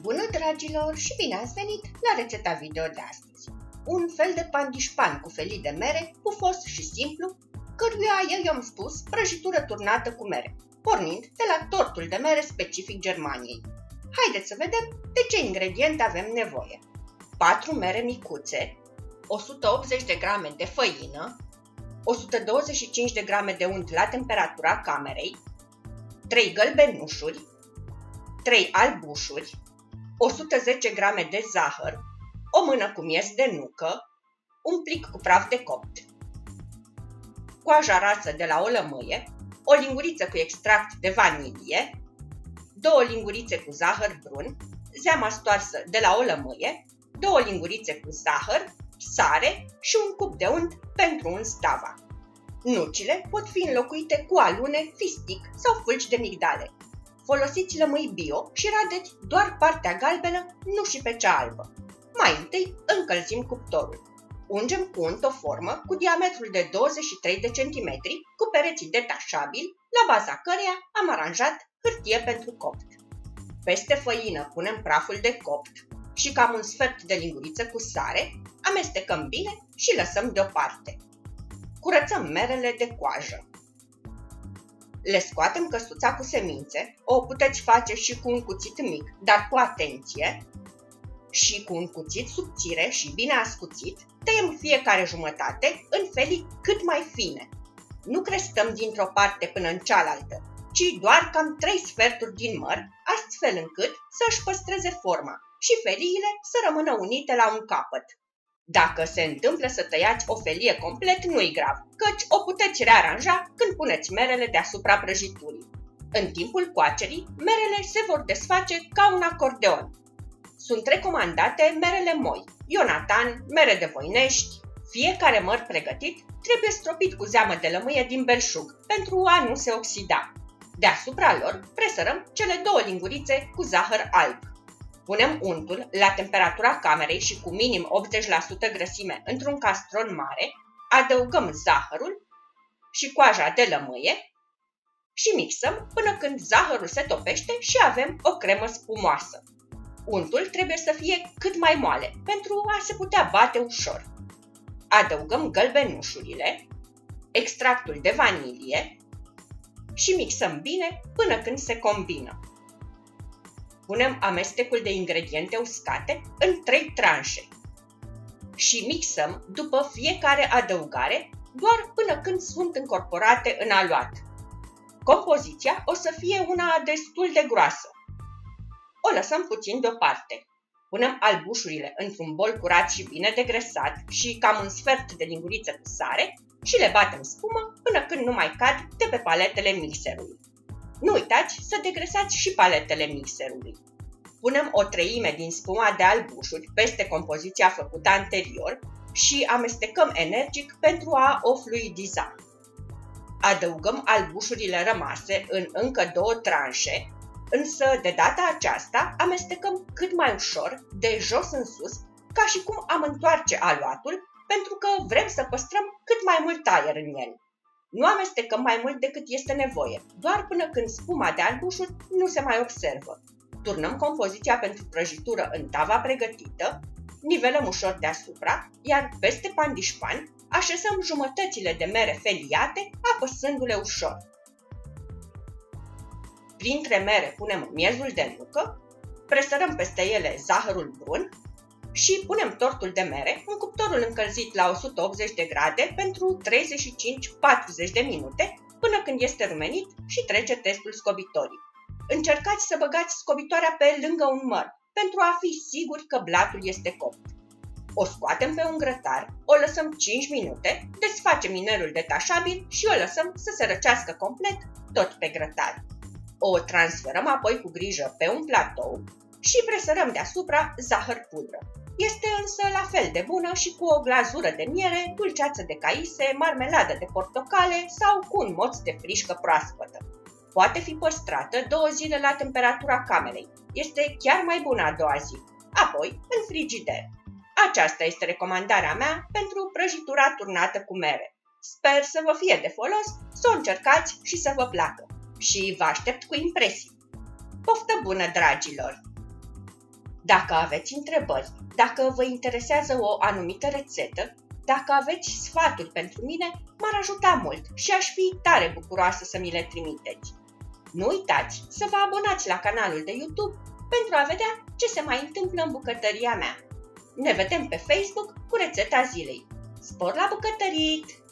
Bună dragilor și bine ați venit la rețeta video de astăzi. Un fel de pandișpan cu felii de mere, pufos și simplu, căruia eu i-am spus prăjitură turnată cu mere, pornind de la tortul de mere specific Germaniei. Haideți să vedem de ce ingrediente avem nevoie. 4 mere micuțe, 180 de grame de făină, 125 de grame de unt la temperatura camerei, 3 gălbenușuri, 3 albușuri, 110 grame de zahăr, o mână cu miez de nucă, un plic cu praf de copt. Coaja rasă de la o lămâie, o linguriță cu extract de vanilie, două lingurițe cu zahăr brun, zeama stoarsă de la o lămâie, două lingurițe cu zahăr, sare și un cup de unt pentru un stava. Nucile pot fi înlocuite cu alune, fistic sau fulgi de migdale. Folosiți lămâi bio și radeți doar partea galbenă, nu și pe cea albă. Mai întâi încălzim cuptorul. Ungem cu unt o formă cu diametrul de 23 de cm cu pereții detașabili, la baza căreia am aranjat hârtie pentru copt. Peste făină punem praful de copt și cam un sfert de linguriță cu sare, amestecăm bine și lăsăm deoparte. Curățăm merele de coajă. Le scoatem căsuța cu semințe, o puteți face și cu un cuțit mic, dar cu atenție, și cu un cuțit subțire și bine ascuțit, tăiem fiecare jumătate în felii cât mai fine. Nu crestăm dintr-o parte până în cealaltă, ci doar cam trei sferturi din măr, astfel încât să-și păstreze forma și feliile să rămână unite la un capăt. Dacă se întâmplă să tăiați o felie complet, nu-i grav, căci o puteți rearanja când puneți merele deasupra prăjiturii. În timpul coacerii, merele se vor desface ca un acordeon. Sunt recomandate merele moi, Ionatan, mere de voinești. Fiecare măr pregătit trebuie stropit cu zeamă de lămâie din belșug pentru a nu se oxida. Deasupra lor presărăm cele două lingurițe cu zahăr alb. Punem untul la temperatura camerei și cu minim 80% grăsime într-un castron mare, adăugăm zahărul și coaja de lămâie și mixăm până când zahărul se topește și avem o cremă spumoasă. Untul trebuie să fie cât mai moale pentru a se putea bate ușor. Adăugăm gălbenușurile, extractul de vanilie și mixăm bine până când se combină. Punem amestecul de ingrediente uscate în trei tranșe și mixăm după fiecare adăugare doar până când sunt încorporate în aluat. Compoziția o să fie una destul de groasă. O lăsăm puțin deoparte. Punem albușurile într-un bol curat și bine degresat și cam un sfert de linguriță cu sare și le batem spumă până când nu mai cad de pe paletele mixerului. Nu uitați să degresați și paletele mixerului. Punem o treime din spuma de albușuri peste compoziția făcută anterior și amestecăm energic pentru a o fluidiza. Adăugăm albușurile rămase în încă două tranșe, însă de data aceasta amestecăm cât mai ușor, de jos în sus, ca și cum am întoarce aluatul, pentru că vrem să păstrăm cât mai mult aer în el. Nu amestecăm mai mult decât este nevoie, doar până când spuma de albușuri nu se mai observă. Turnăm compoziția pentru prăjitură în tava pregătită, nivelăm ușor deasupra, iar peste pandișpan așezăm jumătățile de mere feliate, apăsându-le ușor. Printre mere punem miezul de nucă, presărăm peste ele zahărul brun și punem tortul de mere în cuptorul încălzit la 180 de grade pentru 35-40 de minute până când este rumenit și trece testul scobitorii. Încercați să băgați scobitoarea pe lângă un măr pentru a fi siguri că blatul este copt. O scoatem pe un grătar, o lăsăm 5 minute, desfacem minerul detașabil și o lăsăm să se răcească complet tot pe grătar. O transferăm apoi cu grijă pe un platou și presărăm deasupra zahăr pudră. Este însă la fel de bună și cu o glazură de miere, dulceață de caise, marmeladă de portocale sau cu un moț de frișcă proaspătă. Poate fi păstrată două zile la temperatura camerei. Este chiar mai bună a doua zi. Apoi, în frigider. Aceasta este recomandarea mea pentru prăjitura turnată cu mere. Sper să vă fie de folos, să o încercați și să vă placă. Și vă aștept cu impresii. Poftă bună, dragilor! Dacă aveți întrebări, dacă vă interesează o anumită rețetă, dacă aveți sfaturi pentru mine, m-ar ajuta mult și aș fi tare bucuroasă să mi le trimiteți. Nu uitați să vă abonați la canalul de YouTube pentru a vedea ce se mai întâmplă în bucătăria mea. Ne vedem pe Facebook cu rețeta zilei. Spor la bucătărit!